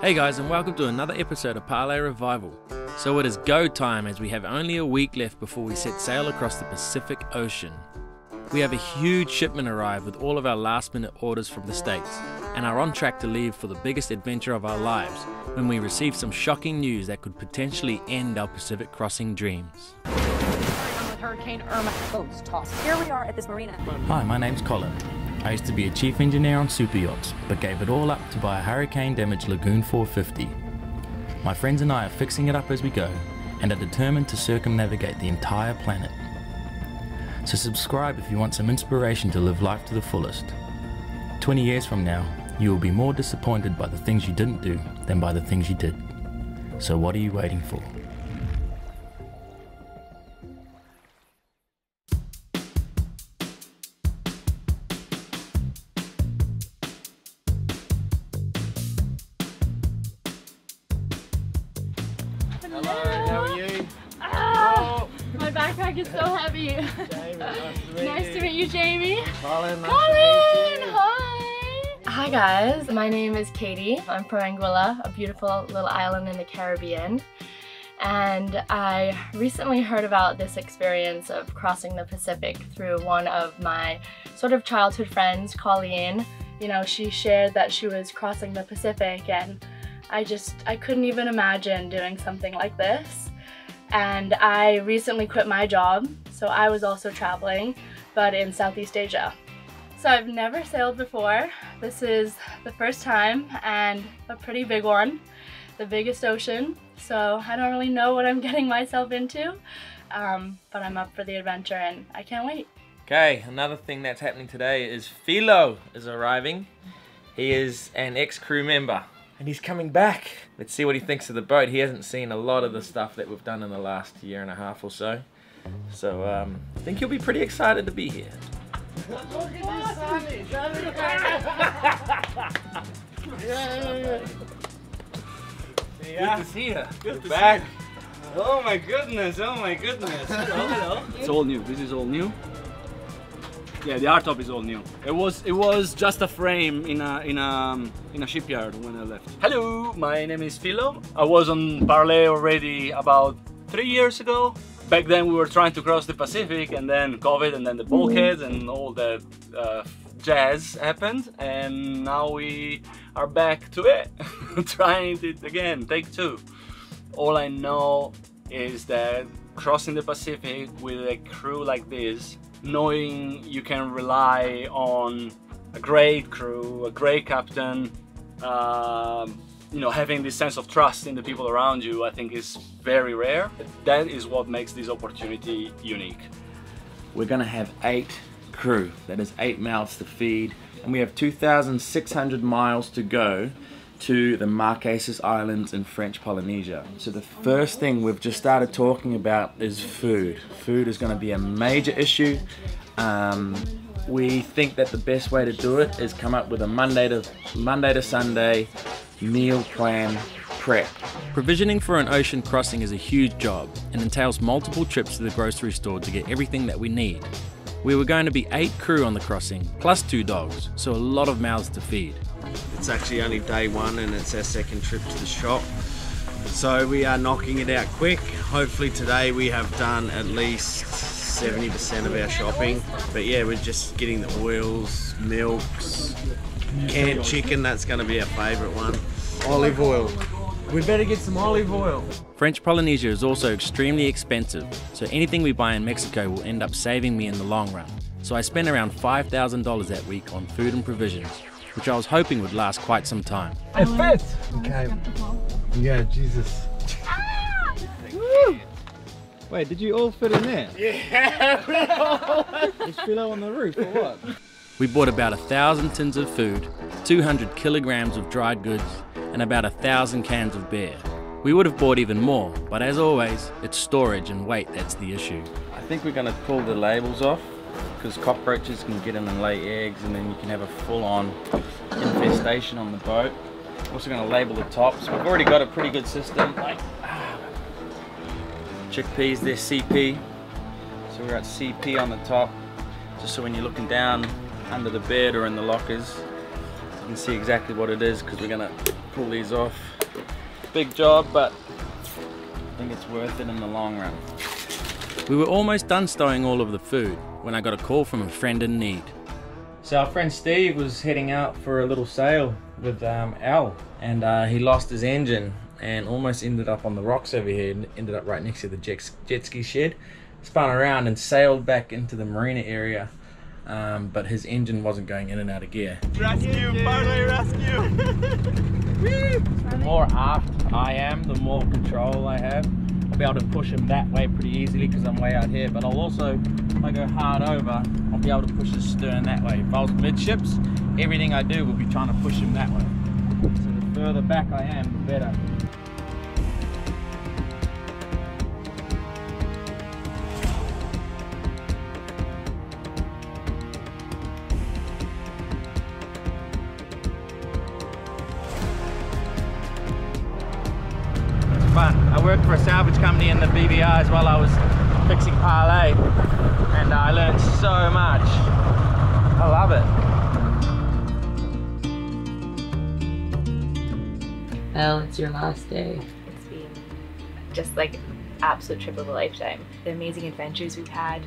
Hey guys, and welcome to another episode of Parlay Revival. So it is go time as we have only a week left before we set sail across the Pacific Ocean. We have a huge shipment arrive with all of our last minute orders from the States and are on track to leave for the biggest adventure of our lives when we receive some shocking news that could potentially end our Pacific crossing dreams. Hurricane Irma boats tossed. Here we are at this marina. Hi, my name's Colin. I used to be a chief engineer on super yachts, but gave it all up to buy a hurricane damaged Lagoon 450. My friends and I are fixing it up as we go and are determined to circumnavigate the entire planet. So subscribe if you want some inspiration to live life to the fullest. 20 years from now, you will be more disappointed by the things you didn't do than by the things you did. So what are you waiting for? My name is Katie. I'm from Anguilla, a beautiful little island in the Caribbean. And I recently heard about this experience of crossing the Pacific through one of my sort of childhood friends, Colleen. You know, she shared that she was crossing the Pacific and I just, I couldn't even imagine doing something like this. And I recently quit my job, so I was also traveling, but in Southeast Asia. So I've never sailed before. This is the first time and a pretty big one, the biggest ocean. So I don't really know what I'm getting myself into, um, but I'm up for the adventure and I can't wait. Okay, another thing that's happening today is Philo is arriving. He is an ex-crew member and he's coming back. Let's see what he thinks of the boat. He hasn't seen a lot of the stuff that we've done in the last year and a half or so. So um, I think he'll be pretty excited to be here. Look at this, Sonny. Sonny. yeah, yeah, Good to see you. Good to back. see Oh my goodness, oh my goodness. Hello, hello. It's all new. This is all new. Yeah, the hard top is all new. It was it was just a frame in a in a in a shipyard when I left. Hello, my name is Philo. I was on Parlay already about three years ago. Back then we were trying to cross the Pacific and then COVID and then the bulkheads and all the uh, jazz happened and now we are back to it. trying it again, take two. All I know is that crossing the Pacific with a crew like this, knowing you can rely on a great crew, a great captain, um, you know, having this sense of trust in the people around you, I think is very rare. That is what makes this opportunity unique. We're gonna have eight crew. That is eight mouths to feed. And we have 2,600 miles to go to the Marquesas Islands in French Polynesia. So the first thing we've just started talking about is food. Food is gonna be a major issue. Um, we think that the best way to do it is come up with a Monday to Monday to Sunday meal plan prep. Provisioning for an ocean crossing is a huge job and entails multiple trips to the grocery store to get everything that we need. We were going to be eight crew on the crossing, plus two dogs, so a lot of mouths to feed. It's actually only day one and it's our second trip to the shop. So we are knocking it out quick. Hopefully today we have done at least 70% of our shopping. But yeah, we're just getting the oils, milks, canned chicken, that's gonna be our favorite one. Olive oil. We better get some olive oil. French Polynesia is also extremely expensive, so anything we buy in Mexico will end up saving me in the long run. So I spent around $5,000 that week on food and provisions, which I was hoping would last quite some time. It fits. Okay. Yeah, Jesus. Ah! Wait, did you all fit in there? Yeah, Is Philo on the roof or what? We bought about a thousand tins of food, 200 kilograms of dried goods, and about a thousand cans of beer. We would have bought even more, but as always, it's storage and weight that's the issue. I think we're going to pull the labels off because cockroaches can get in and lay eggs, and then you can have a full-on infestation on the boat. Also going to label the tops. We've already got a pretty good system. Like ah, chickpeas, they're CP, so we're at CP on the top, just so when you're looking down under the bed or in the lockers, can see exactly what it is because we're gonna pull these off. Big job, but I think it's worth it in the long run. We were almost done stowing all of the food when I got a call from a friend in need. So our friend Steve was heading out for a little sail with um, Al, and uh, he lost his engine and almost ended up on the rocks over here. and Ended up right next to the jet ski shed. Spun around and sailed back into the marina area, um, but his engine wasn't going in and out of gear. Rescue, Parlay rescue! The more aft I am, the more control I have. I'll be able to push him that way pretty easily because I'm way out here, but I'll also, if I go hard over, I'll be able to push the stern that way. If I was midships, everything I do will be trying to push him that way. So the further back I am, the better. BVI as well. I was fixing parlay and I learned so much. I love it. Well, it's your last day. It's been just like absolute trip of a lifetime. The amazing adventures we've had,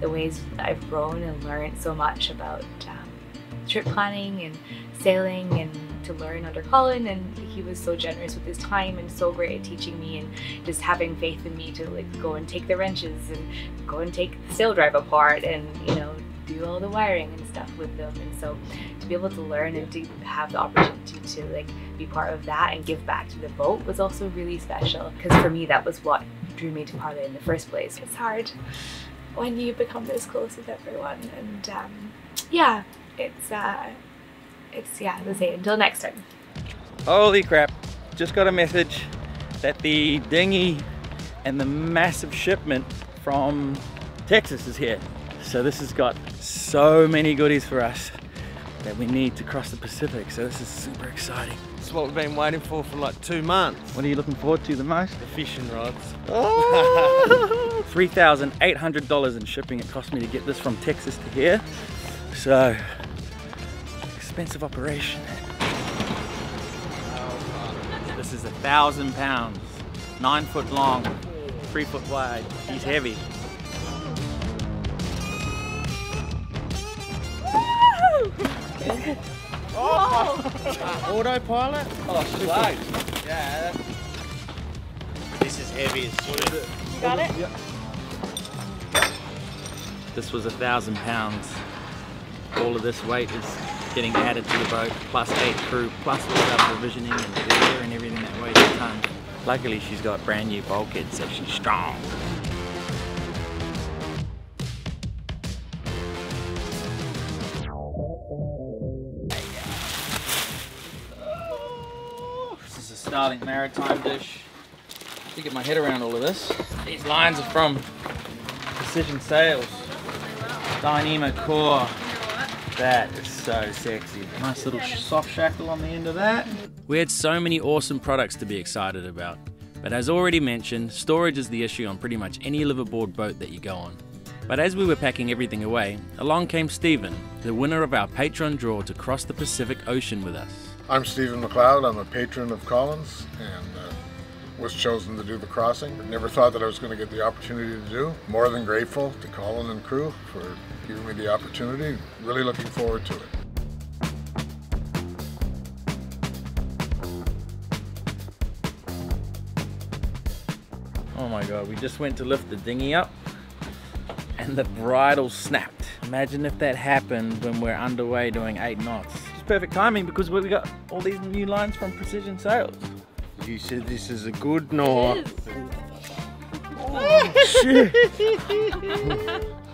the ways I've grown and learned so much about um, trip planning and sailing and to learn under Colin and he was so generous with his time and so great at teaching me and just having faith in me to like go and take the wrenches and go and take the sail drive apart and you know do all the wiring and stuff with them. And so to be able to learn and to have the opportunity to like be part of that and give back to the boat was also really special. Because for me that was what drew me to parlay in the first place. It's hard when you become this close with everyone and um, yeah it's uh it's yeah let's say until next time Holy crap, just got a message that the dinghy and the massive shipment from Texas is here. So this has got so many goodies for us that we need to cross the Pacific. So this is super exciting. It's what we've been waiting for for like two months. What are you looking forward to the most? The fishing rods. Oh. $3,800 in shipping it cost me to get this from Texas to here. So, expensive operation. This is a thousand pounds, nine foot long, three foot wide. He's heavy. Oh. Autopilot? Oh, slide. Yeah. This is heavy as shit. you got it This was a thousand pounds. All of this weight is getting added to the boat, plus eight crew, plus all the provisioning and gear and everything that weighs a ton. Luckily she's got brand new bulkheads, so she's strong. This is a Starlink Maritime dish. To get my head around all of this. These lines are from Precision Sails. Dyneema Core. That is so sexy. Nice little soft shackle on the end of that. We had so many awesome products to be excited about. But as already mentioned, storage is the issue on pretty much any liveaboard boat that you go on. But as we were packing everything away, along came Stephen, the winner of our Patreon draw to cross the Pacific Ocean with us. I'm Stephen McLeod. I'm a patron of Colin's and uh, was chosen to do the crossing. Never thought that I was going to get the opportunity to do. More than grateful to Colin and crew for giving me the opportunity. Really looking forward to it. Oh my god, we just went to lift the dinghy up and the bridle snapped. Imagine if that happened when we're underway doing 8 knots. It's perfect timing because we got all these new lines from Precision Sails. You said this is a good knot.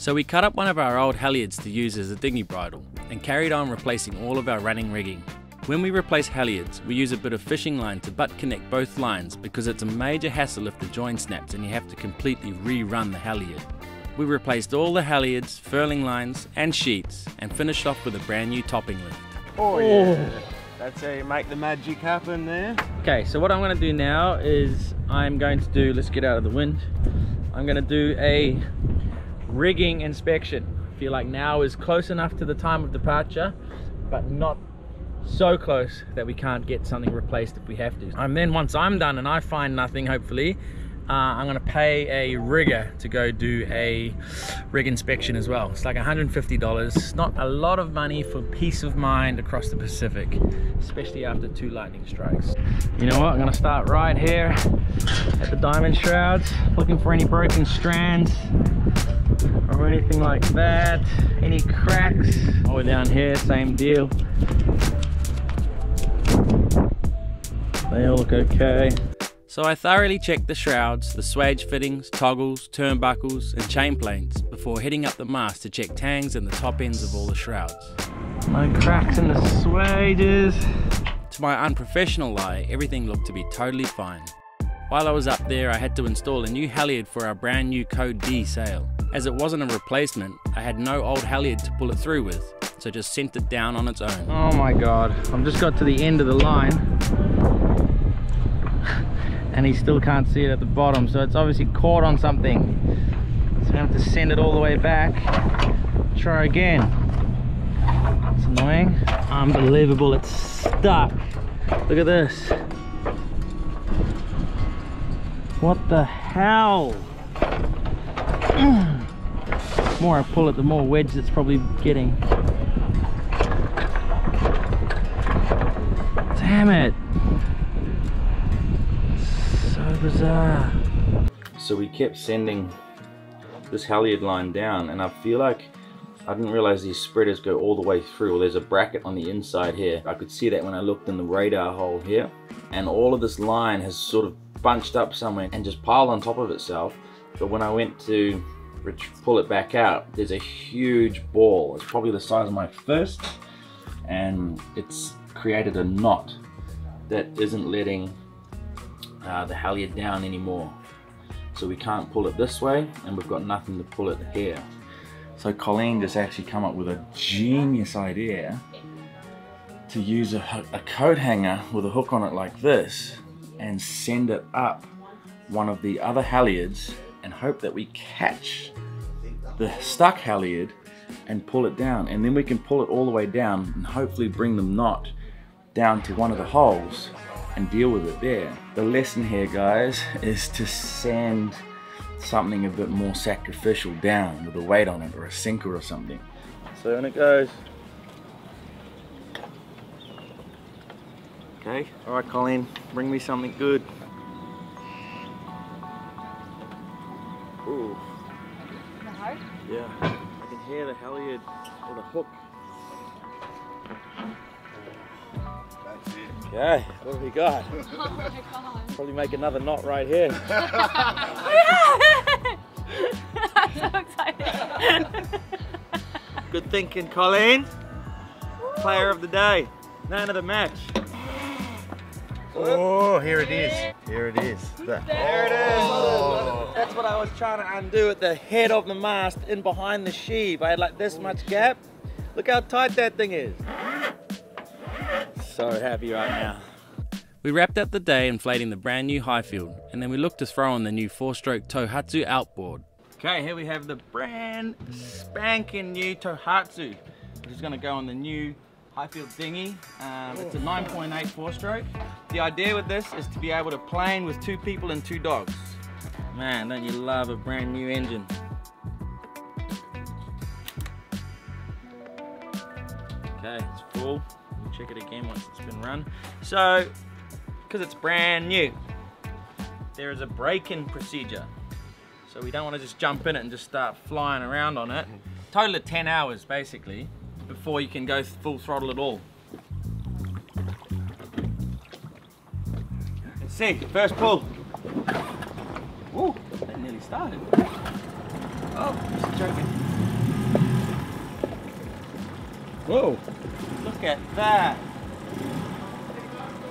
So we cut up one of our old halyards to use as a dinghy bridle and carried on replacing all of our running rigging. When we replace halyards, we use a bit of fishing line to butt connect both lines because it's a major hassle if the join snaps and you have to completely rerun the halyard. We replaced all the halyards, furling lines, and sheets and finished off with a brand new topping lift. Oh yeah. Oh. That's how you make the magic happen there. Okay, so what I'm to do now is I'm going to do, let's get out of the wind. I'm to do a rigging inspection. I feel like now is close enough to the time of departure, but not so close that we can't get something replaced if we have to. And then once I'm done and I find nothing, hopefully, uh, I'm gonna pay a rigger to go do a rig inspection as well. It's like $150. Not a lot of money for peace of mind across the Pacific, especially after two lightning strikes. You know what, I'm gonna start right here at the diamond shrouds, looking for any broken strands or anything like that. Any cracks? All the way down here, same deal. They all look okay. So I thoroughly checked the shrouds, the swage fittings, toggles, turnbuckles and chain plates before heading up the mast to check tangs and the top ends of all the shrouds. No cracks in the swages. To my unprofessional eye, everything looked to be totally fine. While I was up there, I had to install a new halyard for our brand new Code D sail. As it wasn't a replacement, I had no old halyard to pull it through with, so just sent it down on its own. Oh my god, I've just got to the end of the line and he still can't see it at the bottom. So it's obviously caught on something. So I have to send it all the way back. Try again. It's annoying. Unbelievable it's stuck. Look at this. What the hell? The more I pull it the more wedge it's probably getting. Damn it So we kept sending this halyard line down and I feel like I didn't realize these spreaders go all the way through. Well, there's a bracket on the inside here. I could see that when I looked in the radar hole here. And all of this line has sort of bunched up somewhere and just piled on top of itself. But when I went to pull it back out, there's a huge ball. It's probably the size of my fist. And it's created a knot that isn't letting uh, the halyard down anymore. So we can't pull it this way and we've got nothing to pull it here. So Colleen just actually come up with a genius idea to use a, a coat hanger with a hook on it like this and send it up one of the other halyards and hope that we catch the stuck halyard and pull it down and then we can pull it all the way down and hopefully bring the knot down to one of the holes and deal with it there. The lesson here, guys, is to send something a bit more sacrificial down with a weight on it or a sinker or something. So in it goes. Okay, all right, Colleen, bring me something good. Ooh. Yeah, I can hear the halyard or the hook Okay, what have we got? Oh my god. Probably make another knot right here. I'm so excited. Good thinking, Colleen. Player of the day. Man of the match. Oh, here it is. Here it is. There, there it is. Oh. That's what I was trying to undo at the head of the mast in behind the sheave. I had like this much gap. Look how tight that thing is so happy right now. We wrapped up the day inflating the brand new Highfield, and then we looked to throw on the new four-stroke Tohatsu outboard. Okay, here we have the brand spanking new Tohatsu, which is going to go on the new Highfield dinghy. Um, it's a 9.8 four-stroke. The idea with this is to be able to plane with two people and two dogs. Man, don't you love a brand new engine? Okay, it's full check it again once it's been run. So, because it's brand new, there is a break-in procedure. So we don't want to just jump in it and just start flying around on it. Total of 10 hours basically before you can go full throttle at all. Let's see, first pull. Ooh, that nearly started. Oh, just joking. Whoa. Look at that.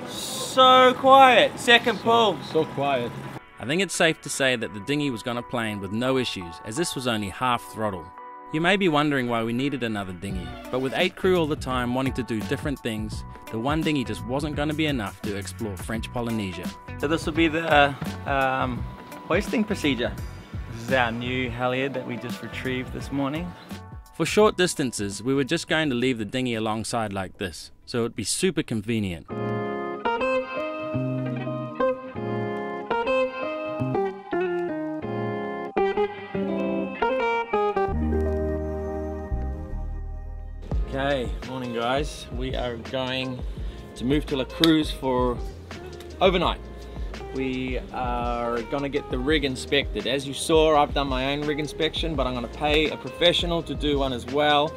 So quiet. Second pull. So quiet. I think it's safe to say that the dinghy was going to plane with no issues, as this was only half throttle. You may be wondering why we needed another dinghy, but with eight crew all the time wanting to do different things, the one dinghy just wasn't going to be enough to explore French Polynesia. So this will be the uh, um, hoisting procedure. This is our new halyard that we just retrieved this morning. For short distances, we were just going to leave the dinghy alongside like this, so it would be super convenient. Okay, morning guys. We are going to move to La Cruz for overnight. We are gonna get the rig inspected. As you saw, I've done my own rig inspection, but I'm gonna pay a professional to do one as well,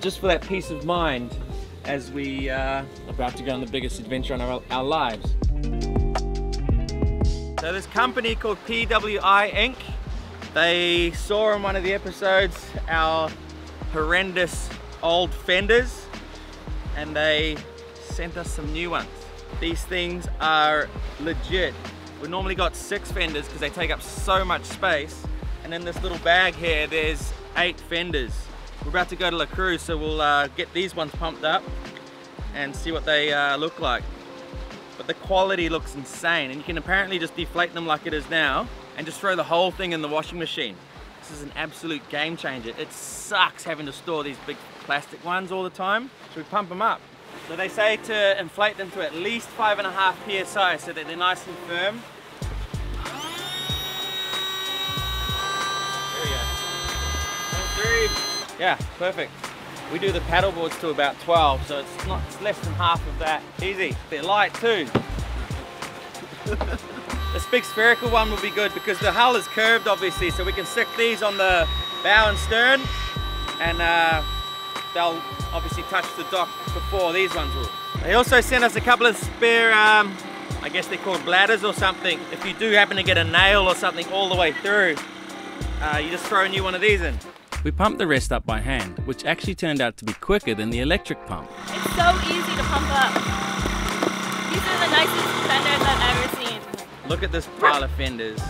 just for that peace of mind as we are about to go on the biggest adventure in our, our lives. So this company called PYI Inc., they saw in one of the episodes our horrendous old fenders and they sent us some new ones. These things are legit. We normally got six fenders because they take up so much space. And in this little bag here, there's eight fenders. We're about to go to La Cruz, so we'll uh, get these ones pumped up and see what they uh, look like. But the quality looks insane. And you can apparently just deflate them like it is now and just throw the whole thing in the washing machine. This is an absolute game changer. It sucks having to store these big plastic ones all the time. So we pump them up. So they say to inflate them to at least five and a half PSI so that they're nice and firm. There we go. Yeah, perfect. We do the paddle boards to about 12, so it's not it's less than half of that. Easy. They're light too. this big spherical one will be good because the hull is curved obviously, so we can stick these on the bow and stern and uh, they'll obviously touch the dock before these ones will. They also sent us a couple of spare, um, I guess they're called bladders or something. If you do happen to get a nail or something all the way through, uh, you just throw a new one of these in. We pumped the rest up by hand, which actually turned out to be quicker than the electric pump. It's so easy to pump up. These are the nicest fenders I've ever seen. Look at this pile of fenders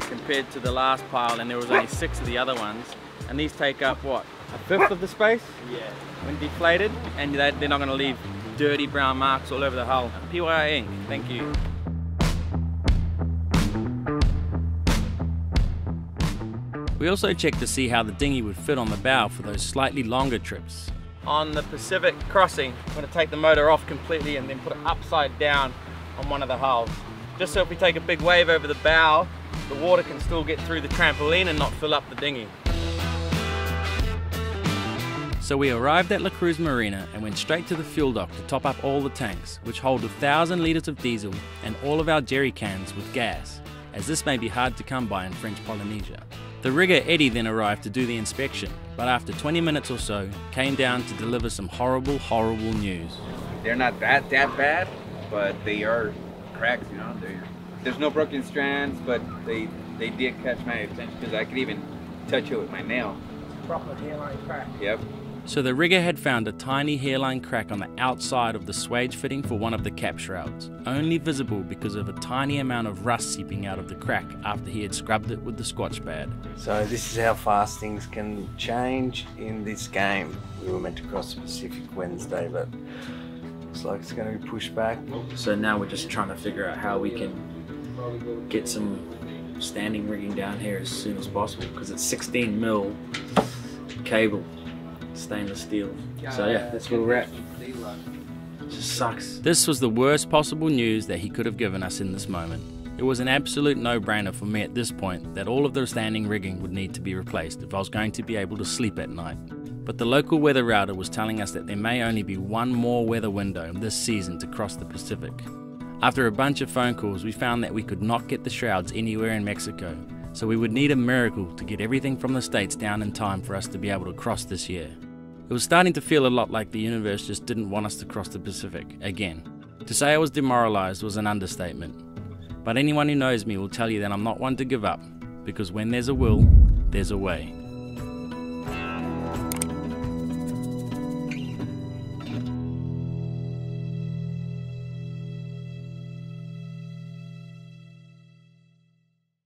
compared to the last pile and there was only six of the other ones. And these take up what, a fifth of the space? Yeah. When deflated and they're not going to leave dirty brown marks all over the hull. PYI Inc. Thank you. We also checked to see how the dinghy would fit on the bow for those slightly longer trips. On the Pacific crossing, I'm going to take the motor off completely and then put it upside down on one of the hulls. Just so if we take a big wave over the bow, the water can still get through the trampoline and not fill up the dinghy. So we arrived at La Cruz Marina and went straight to the fuel dock to top up all the tanks, which hold a thousand litres of diesel and all of our jerry cans with gas, as this may be hard to come by in French Polynesia. The rigger Eddie then arrived to do the inspection, but after 20 minutes or so, came down to deliver some horrible, horrible news. They're not that that bad, but they are cracks, you know. They're, there's no broken strands, but they they did catch my attention because I could even touch it with my nail. Proper hairline crack. Yep. So the rigger had found a tiny hairline crack on the outside of the swage fitting for one of the cap shrouds, only visible because of a tiny amount of rust seeping out of the crack after he had scrubbed it with the Scotch pad. So this is how fast things can change in this game. We were meant to cross the Pacific Wednesday, but looks like it's going to be pushed back. So now we're just trying to figure out how we can get some standing rigging down here as soon as possible because it's 16 mil cable stainless steel. So yeah, that's where we're at. It just sucks. This was the worst possible news that he could have given us in this moment. It was an absolute no-brainer for me at this point that all of the standing rigging would need to be replaced if I was going to be able to sleep at night. But the local weather router was telling us that there may only be one more weather window this season to cross the Pacific. After a bunch of phone calls, we found that we could not get the shrouds anywhere in Mexico, so we would need a miracle to get everything from the States down in time for us to be able to cross this year. It was starting to feel a lot like the universe just didn't want us to cross the Pacific again. To say I was demoralized was an understatement. But anyone who knows me will tell you that I'm not one to give up, because when there's a will, there's a way.